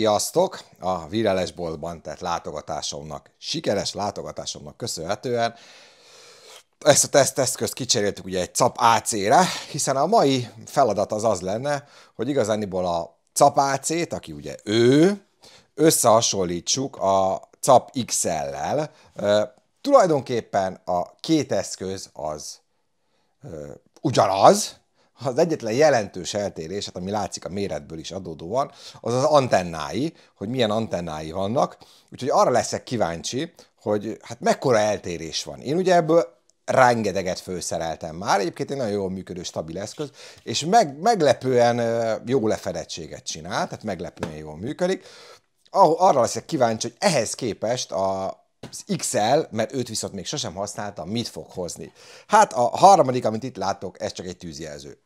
Sziasztok! A Vireles boltban tett látogatásomnak, sikeres látogatásomnak köszönhetően ezt a teszteszközt kicseréltük ugye egy CAP AC-re, hiszen a mai feladat az az lenne, hogy igazániból a CAP AC-t, aki ugye ő, összehasonlítsuk a CAP XL-lel. E, tulajdonképpen a két eszköz az e, ugyanaz, az egyetlen jelentős eltérés, hát ami látszik a méretből is adódóan, az az antennái, hogy milyen antennái vannak. Úgyhogy arra leszek kíváncsi, hogy hát mekkora eltérés van. Én ugye ebből rengeteget főszereltem már, egyébként egy nagyon jól működő, stabil eszköz, és meg, meglepően jó lefedettséget csinál, tehát meglepően jól működik. Arra leszek kíváncsi, hogy ehhez képest a, az XL, mert őt viszont még sosem használtam, mit fog hozni? Hát a harmadik, amit itt látok, ez csak egy tűzjelző.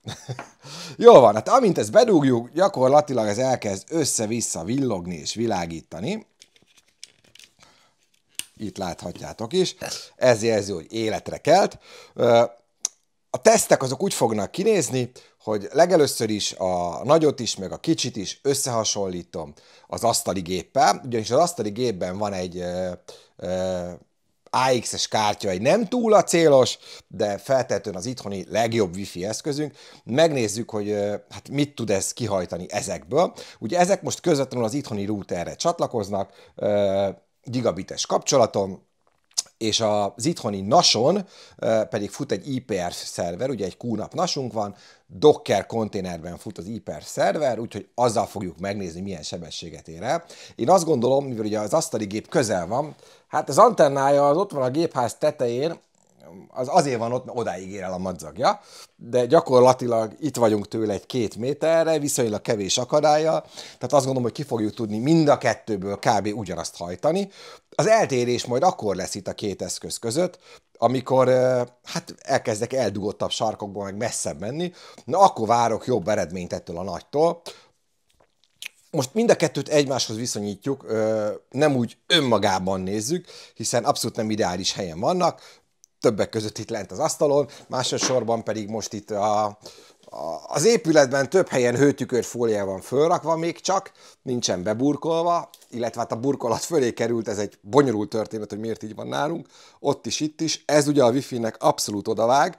Jó van, hát amint ezt bedugjuk, gyakorlatilag ez elkezd össze-vissza villogni és világítani. Itt láthatjátok is. Ez jelzi, hogy életre kelt. A tesztek azok úgy fognak kinézni, hogy legelőször is a nagyot is, meg a kicsit is összehasonlítom az asztali géppel, ugyanis az asztali gépben van egy AX-es kártya, egy nem túl a célos, de feltétlenül az itthoni legjobb wifi eszközünk. Megnézzük, hogy hát mit tud ez kihajtani ezekből. Ugye ezek most közvetlenül az itthoni routerre csatlakoznak, gigabites kapcsolaton, és az itthoni Nason pedig fut egy IPR szerver, ugye egy QNAP Nasunk van, Docker konténerben fut az IPR szerver, úgyhogy azzal fogjuk megnézni, milyen sebességet ér el. Én azt gondolom, mivel ugye az asztali gép közel van, hát az antennája az ott van a gépház tetején, az azért van ott, mert odáig ér el a madzagja, de gyakorlatilag itt vagyunk tőle egy két méterre, viszonylag kevés akadálya, tehát azt gondolom, hogy ki fogjuk tudni mind a kettőből kb. ugyanazt hajtani. Az eltérés majd akkor lesz itt a két eszköz között, amikor hát elkezdek eldugottabb sarkokból meg messzebb menni, na akkor várok jobb eredményt ettől a nagytól. Most mind a kettőt egymáshoz viszonyítjuk, nem úgy önmagában nézzük, hiszen abszolút nem ideális helyen vannak, többek között itt lent az asztalon, másodszorban pedig most itt a, a, az épületben több helyen hőtükör fólia van fölrakva még csak, nincsen beburkolva, illetve hát a burkolat fölé került, ez egy bonyolult történet, hogy miért így van nálunk, ott is, itt is, ez ugye a wifi-nek abszolút odavág,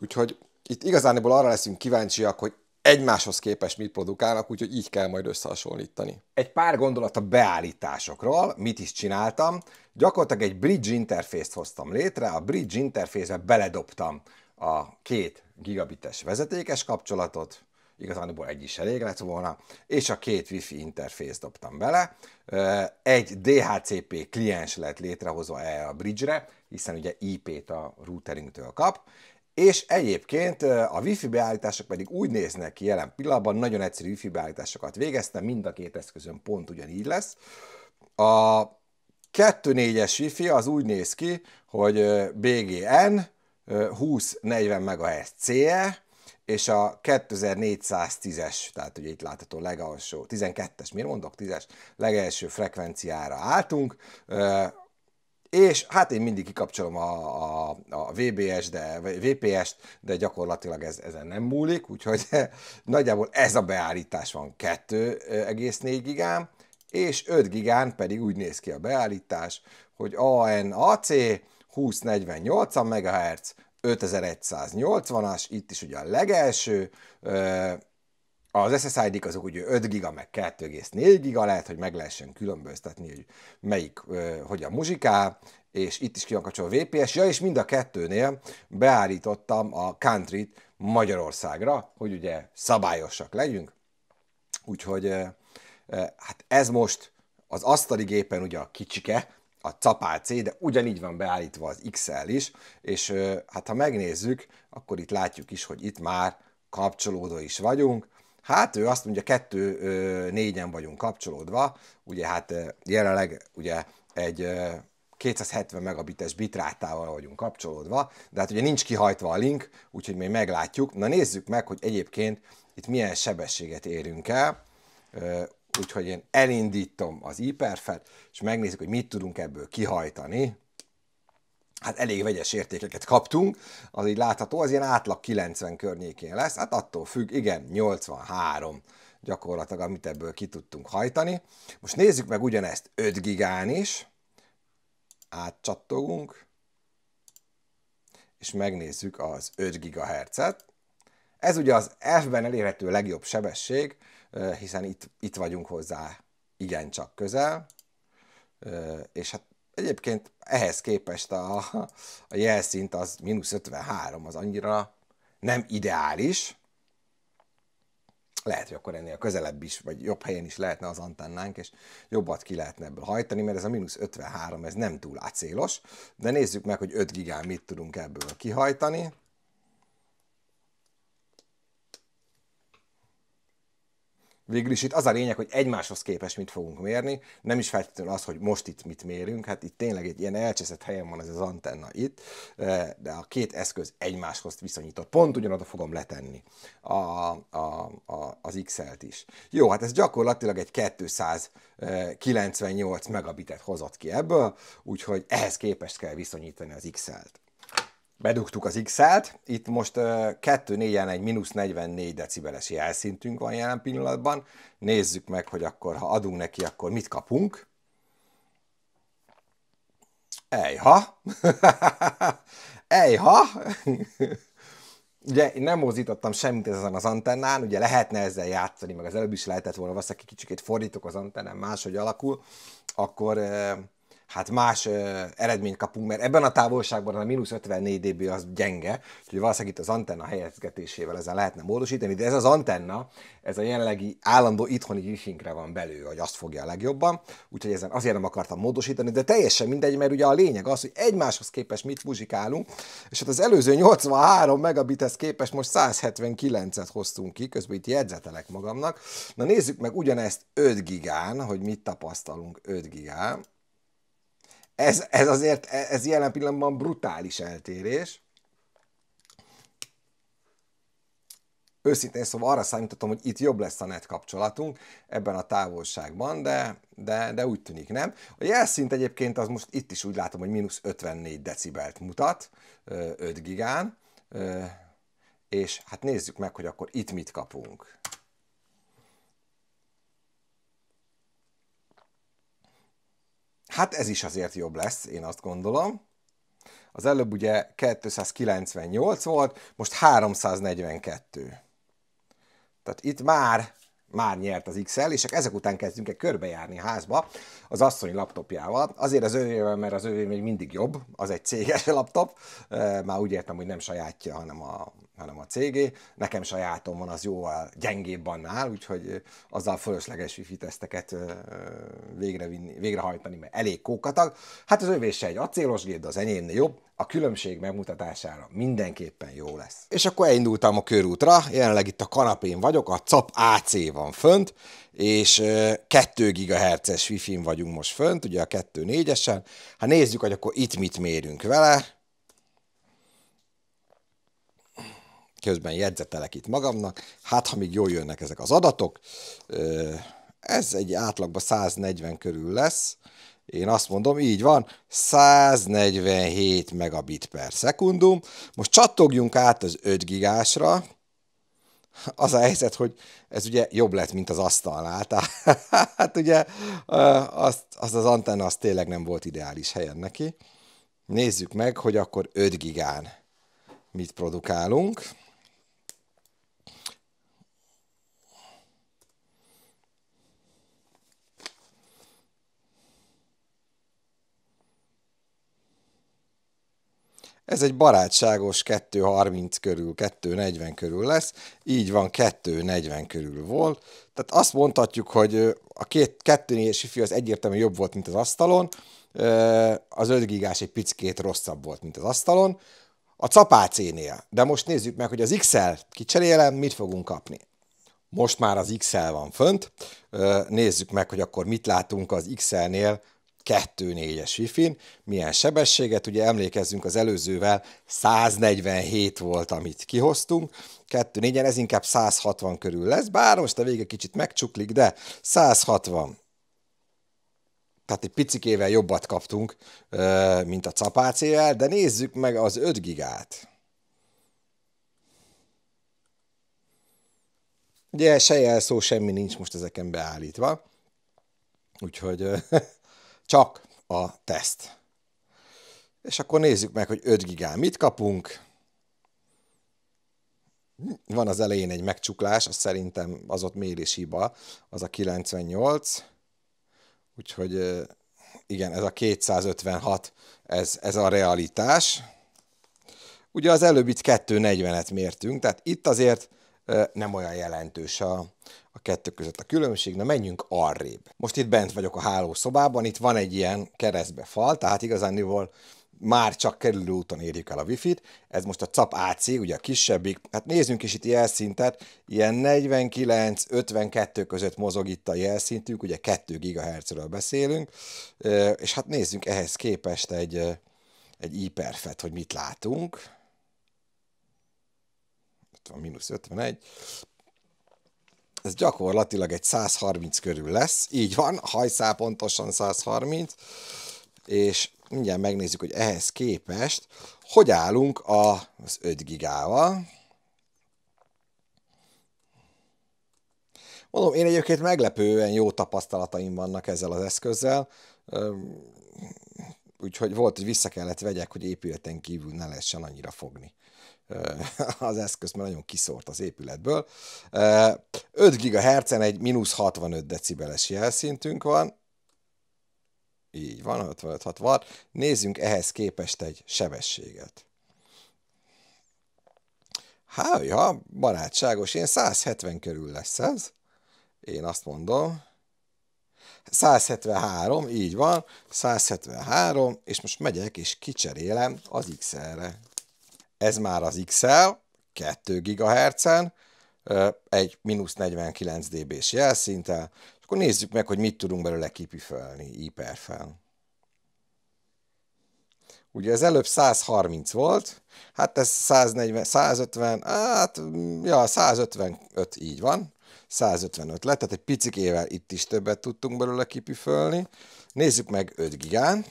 úgyhogy itt igazából arra leszünk kíváncsiak, hogy egymáshoz képest mit produkálnak, úgyhogy így kell majd összehasonlítani. Egy pár gondolat a beállításokról, mit is csináltam. Gyakorlatilag egy bridge interfészt hoztam létre, a bridge interfészbe beledobtam a két gigabites vezetékes kapcsolatot, igazából egy is elég lett volna, és a két wifi interfészt dobtam bele. Egy DHCP kliens lett létrehozva e a bridge-re, hiszen ugye IP-t a routeringtől kap, és egyébként a wifi beállítások pedig úgy néznek ki jelen pillanatban, nagyon egyszerű wifi beállításokat végeztem, mind a két eszközön pont ugyanígy lesz. A 2.4-es wifi az úgy néz ki, hogy BGN 20-40 MHz CE, és a 2410-es, tehát ugye itt látható legalsó, 12-es, miért mondok 10-es, legelső frekvenciára álltunk, és hát én mindig kikapcsolom a, a, a VBS, de, VPS-t, de gyakorlatilag ez, ezen nem múlik, úgyhogy nagyjából ez a beállítás van 2,4 gigán, és 5 gigán pedig úgy néz ki a beállítás, hogy ANAC 2048 MHz, 5180-as, itt is ugye a legelső, az SSID-k azok ugye 5 giga, meg 2,4 giga, lehet, hogy meg lehessen különböztetni, hogy melyik ö, hogyan muzsikál, és itt is ki van kapcsolva a VPS, ja, és mind a kettőnél beállítottam a country-t Magyarországra, hogy ugye szabályosak legyünk, úgyhogy hát ez most az asztali gépen ugye a kicsike, a Capál C, de ugyanígy van beállítva az XL is, és hát ha megnézzük, akkor itt látjuk is, hogy itt már kapcsolódó is vagyunk, Hát ő azt mondja, kettő négyen vagyunk kapcsolódva, ugye hát jelenleg ugye egy 270 megabites bitrátával vagyunk kapcsolódva, de hát ugye nincs kihajtva a link, úgyhogy még meglátjuk. Na nézzük meg, hogy egyébként itt milyen sebességet érünk el. Úgyhogy én elindítom az iperfet, és megnézzük, hogy mit tudunk ebből kihajtani hát elég vegyes értékeket kaptunk, az így látható, az ilyen átlag 90 környékén lesz, hát attól függ, igen, 83, gyakorlatilag, amit ebből ki tudtunk hajtani. Most nézzük meg ugyanezt 5 gigán is, átcsattogunk, és megnézzük az 5 GHz-et. Ez ugye az F-ben elérhető legjobb sebesség, hiszen itt, itt vagyunk hozzá igencsak közel, és hát egyébként ehhez képest a, a jelszint az mínusz 53, az annyira nem ideális, lehet, hogy akkor ennél közelebb is, vagy jobb helyen is lehetne az antennánk, és jobbat ki lehetne ebből hajtani, mert ez a mínusz 53, ez nem túl acélos, de nézzük meg, hogy 5 gigán mit tudunk ebből kihajtani. Végül is itt az a lényeg, hogy egymáshoz képest mit fogunk mérni, nem is feltétlenül az, hogy most itt mit mérünk, hát itt tényleg egy ilyen elcseszett helyen van ez az antenna itt, eh, de a két eszköz egymáshoz viszonyított. Pont ugyanoda fogom letenni a, a, a, az XL-t is. Jó, hát ez gyakorlatilag egy 298 megabitet hozott ki ebből, úgyhogy ehhez képest kell viszonyítani az XL-t bedugtuk az X-et, itt most 2-4-en egy mínusz 44 decibeles jelszintünk van jelen pillanatban. Nézzük meg, hogy akkor, ha adunk neki, akkor mit kapunk. Ejha! Ejha! ugye én nem mozítottam semmit ezen az antennán, ugye lehetne ezzel játszani, meg az előbb is lehetett volna, valószínűleg kicsit fordítok az antennán, máshogy alakul, akkor hát más ö, eredményt kapunk, mert ebben a távolságban a mínusz 54 dB az gyenge, úgyhogy valószínűleg itt az antenna helyezgetésével ezen lehetne módosítani, de ez az antenna, ez a jelenlegi állandó itthoni wi van belül, hogy azt fogja a legjobban, úgyhogy ezen azért nem akartam módosítani, de teljesen mindegy, mert ugye a lényeg az, hogy egymáshoz képest mit muzsikálunk, és hát az előző 83 megabithez képest most 179-et hoztunk ki, közben itt jegyzetelek magamnak. Na nézzük meg ugyanezt 5 gigán, hogy mit tapasztalunk 5 gigán ez, ez azért, ez jelen pillanatban brutális eltérés. Őszintén szóval arra számítottam, hogy itt jobb lesz a net kapcsolatunk ebben a távolságban, de, de, de úgy tűnik nem. A jelszint egyébként az most itt is úgy látom, hogy mínusz 54 decibelt mutat 5 gigán, és hát nézzük meg, hogy akkor itt mit kapunk. Hát ez is azért jobb lesz, én azt gondolom. Az előbb ugye 298 volt, most 342. Tehát itt már, már nyert az XL, és ezek után kezdünk egy körbejárni házba az asszonyi laptopjával. Azért az övével, mert az övé még mindig jobb, az egy céges laptop, már úgy értem, hogy nem sajátja, hanem a, hanem a cégé. Nekem sajátom van, az jóval gyengébb annál, úgyhogy azzal fölösleges wifi teszteket végrevinni, végrehajtani, mert elég kókatag. Hát az övés se egy acélos gép, de az enyémnél jobb. A különbség megmutatására mindenképpen jó lesz. És akkor elindultam a körútra, jelenleg itt a kanapén vagyok, a CAP AC van fönt, és 2 GHz-es wifi vagyunk most fönt, ugye a 2.4-esen. Hát nézzük, hogy akkor itt mit mérünk vele közben jegyzetelek itt magamnak, hát ha még jól jönnek ezek az adatok, ez egy átlagban 140 körül lesz, én azt mondom, így van, 147 megabit per szekundum. Most csattogjunk át az 5 gigásra. Az a helyzet, hogy ez ugye jobb lett, mint az asztalnál. Tehát ugye azt, az az antenna az tényleg nem volt ideális helyen neki. Nézzük meg, hogy akkor 5 gigán mit produkálunk. Ez egy barátságos 2.30 körül, 2.40 körül lesz, így van 2.40 körül volt. Tehát azt mondhatjuk, hogy a két 2.4-es wifi az egyértelműen jobb volt, mint az asztalon, az 5 gigás egy picit rosszabb volt, mint az asztalon. A capácénél, de most nézzük meg, hogy az XL kicserélem, mit fogunk kapni. Most már az XL van fönt, nézzük meg, hogy akkor mit látunk az XL-nél 2.4-es Wi-Fi-n. Milyen sebességet, ugye emlékezzünk az előzővel, 147 volt, amit kihoztunk, 2.4-en ez inkább 160 körül lesz, bár most a vége kicsit megcsuklik, de 160 tehát egy picikével jobbat kaptunk, mint a capácével, de nézzük meg az 5 gigát. Ugye se jelszó, semmi nincs most ezeken beállítva. Úgyhogy csak a teszt. És akkor nézzük meg, hogy 5 gigán mit kapunk. Van az elején egy megcsuklás, az szerintem az ott mérés hiba, az a 98. Úgyhogy igen, ez a 256, ez, ez a realitás. Ugye az előbb itt 240-et mértünk, tehát itt azért nem olyan jelentős a, a kettő között a különbség, na menjünk arrébb. Most itt bent vagyok a hálószobában, itt van egy ilyen keresztbe fal, tehát igazániból már csak kerülő úton érjük el a wifi-t. Ez most a CAP AC, ugye a kisebbik. Hát nézzünk is itt jelszintet, ilyen 49-52 között mozog itt a jelszintünk, ugye 2 GHz-ről beszélünk, és hát nézzünk ehhez képest egy, egy iperfet, hogy mit látunk. Van mínusz 51 ez gyakorlatilag egy 130 körül lesz, így van, hajszál pontosan 130, és mindjárt megnézzük, hogy ehhez képest hogy állunk az 5 gigával. Mondom, én egyébként meglepően jó tapasztalataim vannak ezzel az eszközzel, úgyhogy volt, hogy vissza kellett vegyek, hogy épületen kívül ne lehessen annyira fogni az eszköz, mert nagyon kiszórt az épületből. 5 GHz-en egy mínusz 65 decibeles jelszintünk van, így van, 55 watt. Nézzünk ehhez képest egy sebességet. Há, ja, barátságos, én 170 körül lesz ez. Én azt mondom. 173, így van, 173, és most megyek és kicserélem az XL-re. Ez már az XL, 2 GHz-en, egy mínusz 49 dB-s jelszinttel, akkor nézzük meg, hogy mit tudunk belőle kipüfölni fel. Ugye az előbb 130 volt, hát ez 140, 150, hát ja, 155 így van, 155 lett, tehát egy picikével itt is többet tudtunk belőle kipüfölni. Nézzük meg 5 gigán.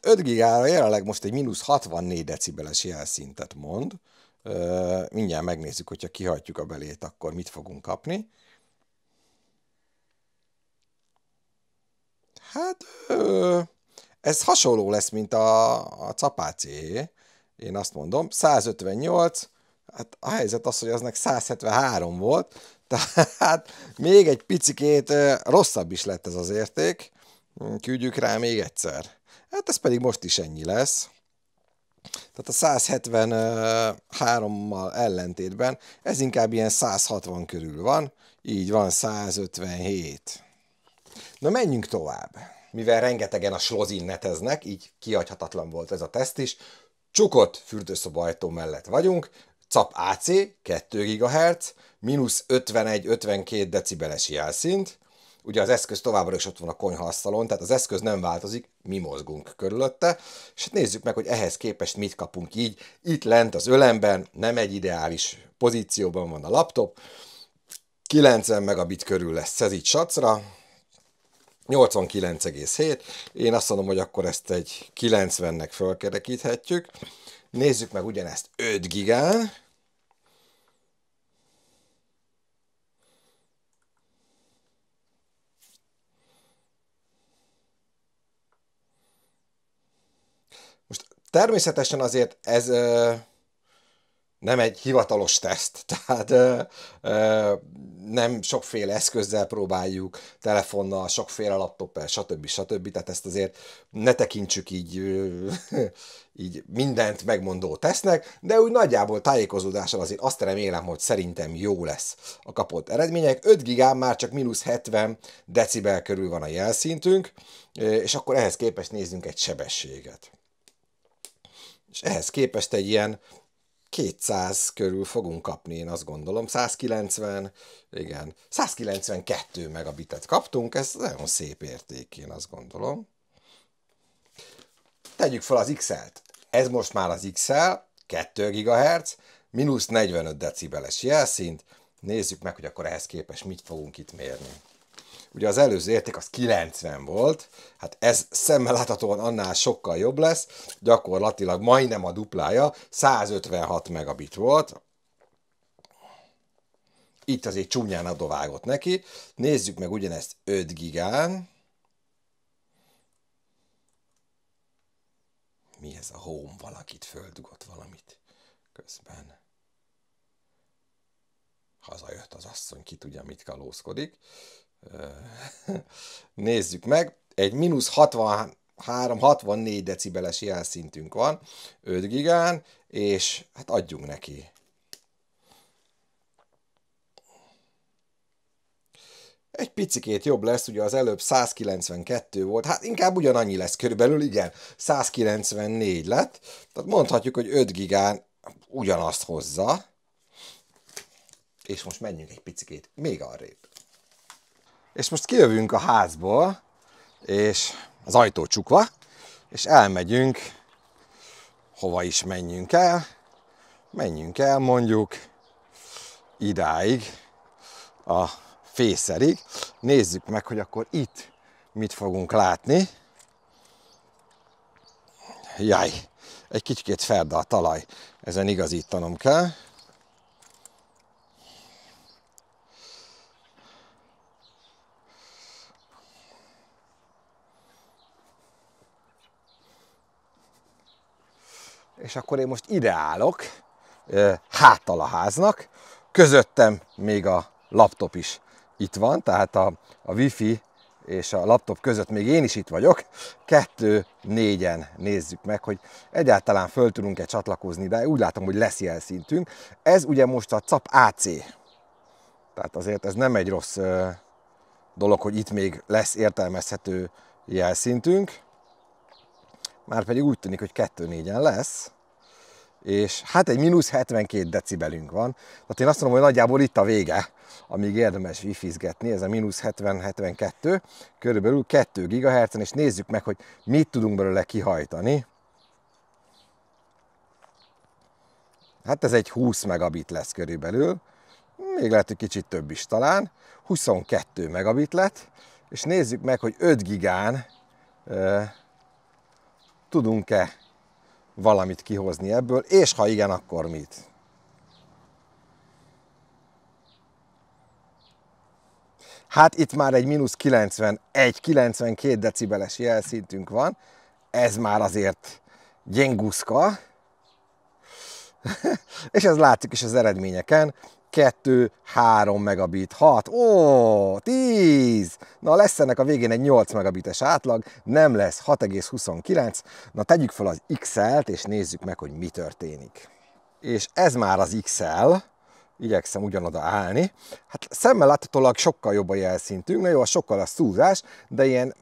5 gigára jelenleg most egy mínusz 64 decibeles jelszintet mond. Mindjárt megnézzük, hogyha kihajtjuk a belét, akkor mit fogunk kapni. Hát ez hasonló lesz, mint a, a capácé. Én azt mondom, 158, hát a helyzet az, hogy aznak 173 volt, tehát még egy picikét rosszabb is lett ez az érték. Küldjük rá még egyszer. Hát ez pedig most is ennyi lesz. Tehát a 173-mal ellentétben ez inkább ilyen 160 körül van, így van 157. Na menjünk tovább. Mivel rengetegen a slozin neteznek, így kiadhatatlan volt ez a teszt is, csukott fürdőszobajtó mellett vagyunk, CAP AC 2 GHz, mínusz 51-52 decibeles jelszint, ugye az eszköz továbbra is ott van a konyhaasztalon, tehát az eszköz nem változik, mi mozgunk körülötte, és hát nézzük meg, hogy ehhez képest mit kapunk így. Itt lent az ölemben nem egy ideális pozícióban van a laptop, 90 megabit körül lesz ez így sacra, 89,7. Én azt mondom, hogy akkor ezt egy 90-nek fölkerekíthetjük. Nézzük meg ugyanezt 5 gigán. Természetesen azért ez ö, nem egy hivatalos teszt, tehát ö, ö, nem sokféle eszközzel próbáljuk, telefonnal, sokféle laptoppel, stb. stb. Tehát ezt azért ne tekintsük így, ö, így mindent megmondó tesznek, de úgy nagyjából tájékozódással azért azt remélem, hogy szerintem jó lesz a kapott eredmények. 5 gigán már csak mínusz 70 decibel körül van a jelszintünk, és akkor ehhez képest nézzünk egy sebességet és ehhez képest egy ilyen 200 körül fogunk kapni, én azt gondolom. 190, igen, 192 megabitet kaptunk, ez nagyon szép érték, én azt gondolom. Tegyük fel az XL-t. Ez most már az XL, 2 GHz, mínusz 45 decibeles jelszint. Nézzük meg, hogy akkor ehhez képest mit fogunk itt mérni. Ugye az előző érték az 90 volt, hát ez szemmel láthatóan annál sokkal jobb lesz, gyakorlatilag majdnem a duplája, 156 megabit volt, itt azért csúnyán adovágott neki. Nézzük meg ugyanezt 5 gigán. Mi ez a home? Valakit földugott valamit közben. Hazajött az asszony, ki tudja, mit kalózkodik. Nézzük meg. Egy mínusz 63-64 decibeles jelszintünk van, 5 gigán, és hát adjunk neki. egy picikét jobb lesz, ugye az előbb 192 volt, hát inkább ugyanannyi lesz körülbelül, igen, 194 lett, tehát mondhatjuk, hogy 5 gigán ugyanazt hozza, és most menjünk egy picikét még arrébb. És most kijövünk a házból, és az ajtó csukva, és elmegyünk, hova is menjünk el, menjünk el mondjuk idáig a fészerig. Nézzük meg, hogy akkor itt mit fogunk látni. Jaj, egy kicsit ferde a talaj, ezen igazítanom kell. És akkor én most ide állok, háttal a háznak, közöttem még a laptop is itt van, tehát a, a wifi és a laptop között még én is itt vagyok. Kettő, négyen nézzük meg, hogy egyáltalán föl tudunk-e csatlakozni, de úgy látom, hogy lesz jelszintünk. Ez ugye most a CAP AC. Tehát azért ez nem egy rossz dolog, hogy itt még lesz értelmezhető jelszintünk. Már pedig úgy tűnik, hogy 2-4-en lesz és hát egy mínusz 72 decibelünk van. Tehát én azt mondom, hogy nagyjából itt a vége, amíg érdemes wifi-zgetni, ez a mínusz 70-72, körülbelül 2 GHz, és nézzük meg, hogy mit tudunk belőle kihajtani. Hát ez egy 20 megabit lesz körülbelül, még lehet, hogy kicsit több is talán, 22 megabit lett, és nézzük meg, hogy 5 gigán e, tudunk-e valamit kihozni ebből, és ha igen, akkor mit? Hát itt már egy mínusz 91-92 decibeles jelszintünk van, ez már azért gyenguszka, és ez látszik is az eredményeken, 2, 3 megabit, 6, ó, 10! Na lesz ennek a végén egy 8 megabites átlag, nem lesz 6,29. Na tegyük fel az XL-t, és nézzük meg, hogy mi történik. És ez már az XL, igyekszem ugyanoda állni. Hát szemmel láthatólag sokkal jobb a jelszintünk, na jó, sokkal a szúzás, de ilyen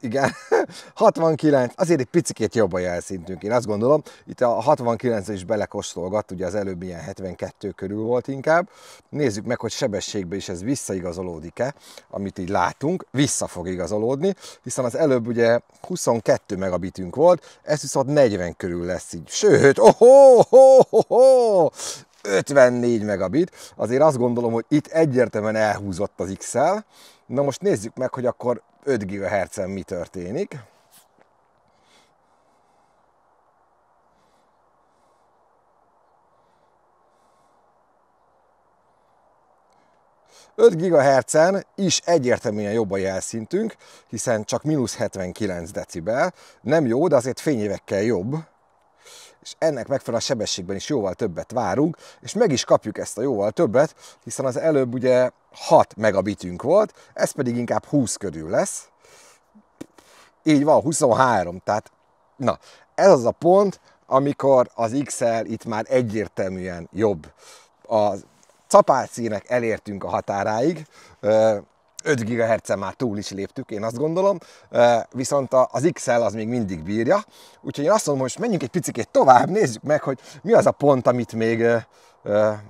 igen, 69, azért egy picit jobb a jelszintünk, én azt gondolom. Itt a 69 is belekostolgat, ugye az előbb ilyen 72 körül volt inkább. Nézzük meg, hogy sebességben is ez visszaigazolódik-e, amit így látunk. Vissza fog igazolódni, hiszen az előbb ugye 22 megabitünk volt, ez viszont 40 körül lesz így. Sőt, oh, oh, oh, oh, 54 megabit. Azért azt gondolom, hogy itt egyértelműen elhúzott az XL. Na most nézzük meg, hogy akkor 5 GHz-en mi történik. GHz-en is egyértelműen jobb a jelszintünk, hiszen csak mínusz 79 decibel. Nem jó, de azért fényévekkel jobb és ennek megfelelően a sebességben is jóval többet várunk, és meg is kapjuk ezt a jóval többet, hiszen az előbb ugye 6 megabitünk volt, ez pedig inkább 20 körül lesz. Így van, 23, tehát na, ez az a pont, amikor az XL itt már egyértelműen jobb. A capálcínek elértünk a határáig, 5 GHz-en már túl is léptük, én azt gondolom, viszont az XL az még mindig bírja, úgyhogy én azt mondom, hogy menjünk egy picit tovább, nézzük meg, hogy mi az a pont, amit még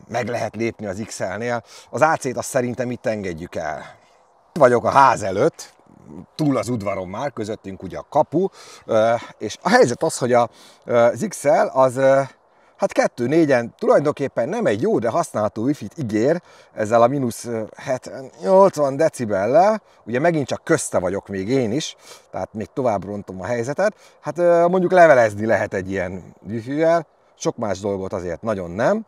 meg lehet lépni az XL-nél. Az AC-t azt szerintem itt engedjük el. Vagyok a ház előtt, túl az udvaron már, közöttünk ugye a kapu, és a helyzet az, hogy az XL az Hát 2.4-en tulajdonképpen nem egy jó, de használható wifi-t ígér ezzel a mínusz 80 decibellel. Ugye megint csak közte vagyok még én is, tehát még tovább rontom a helyzetet. Hát mondjuk levelezni lehet egy ilyen wifi-vel, sok más dolgot azért nagyon nem.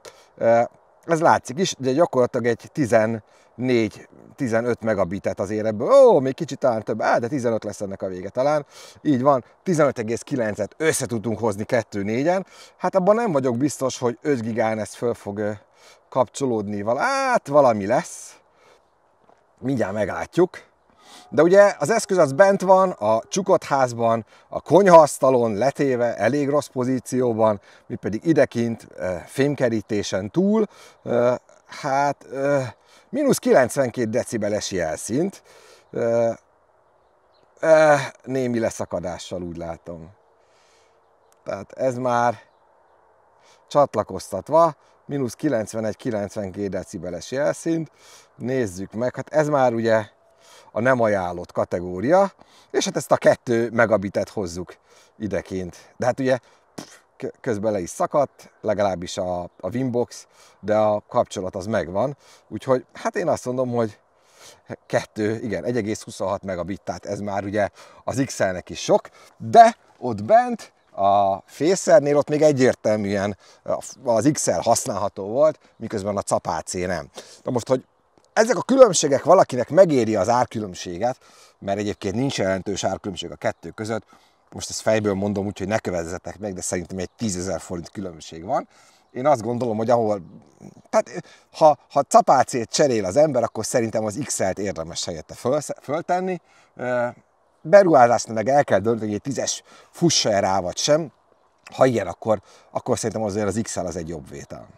Ez látszik is, de gyakorlatilag egy 14 15 megabitet azért ebből, ó, még kicsit talán több, á, de 15 lesz ennek a vége talán. Így van, 15,9-et össze tudtunk hozni 2-4-en. Hát abban nem vagyok biztos, hogy 5 gigán ez föl fog kapcsolódni. Hát valami lesz. Mindjárt meglátjuk. De ugye az eszköz az bent van, a csukott házban, a konyhaasztalon letéve, elég rossz pozícióban, mi pedig idekint, fémkerítésen túl, hát mínusz 92 decibeles jelszint, némi leszakadással úgy látom. Tehát ez már csatlakoztatva, mínusz 91-92 decibeles jelszint, nézzük meg, hát ez már ugye a nem ajánlott kategória, és hát ezt a 2 megabitet hozzuk ideként. De hát ugye közben le is szakadt, legalábbis a, a Winbox, de a kapcsolat az megvan. Úgyhogy hát én azt mondom, hogy kettő, igen, 1,26 megabit, tehát ez már ugye az XL-nek is sok, de ott bent a Facernél ott még egyértelműen az XL használható volt, miközben a Capácé nem. Na most, hogy ezek a különbségek valakinek megéri az árkülönbséget, mert egyébként nincs jelentős árkülönbség a kettő között, most ezt fejből mondom, úgyhogy ne kövezzetek meg, de szerintem egy tízezer forint különbség van. Én azt gondolom, hogy ahol, tehát ha, ha capácét cserél az ember, akkor szerintem az XL-t érdemes helyette föl, föltenni. Beruházást meg el kell dönteni, hogy egy tízes fussa -e rá vagy sem. Ha ilyen, akkor, akkor szerintem azért az XL az egy jobb vétel.